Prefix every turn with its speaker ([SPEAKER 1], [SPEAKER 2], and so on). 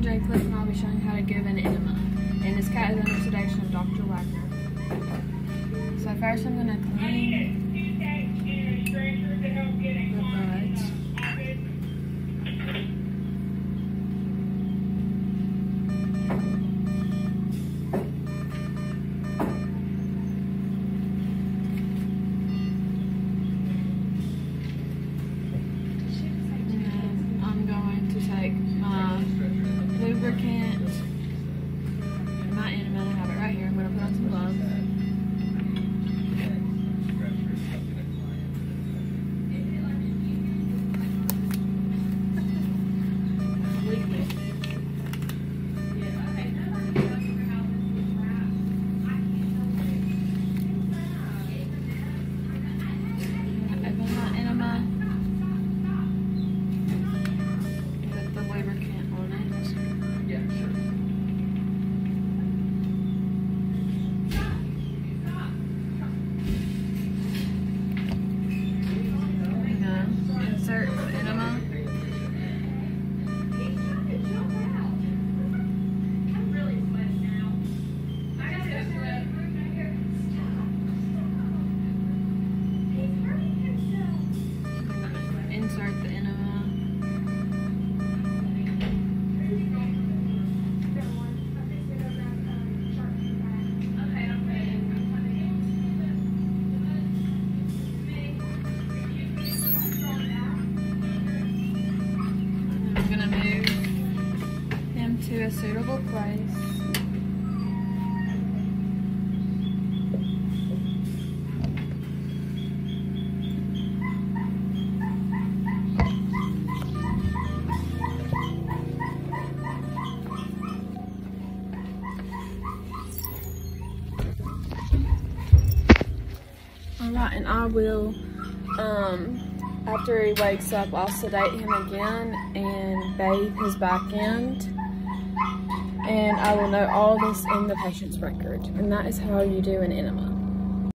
[SPEAKER 1] I'm Jade Clifton and I'll be showing you how to give an enema. And this cat is under sedation of Dr. Wagner. So first I'm going to clean suitable place. And I will, um, after he wakes up, I'll sedate him again and bathe his back end. And I will note all this in the patient's record. And that is how you do an enema.